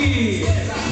Felipe!